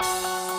Bye.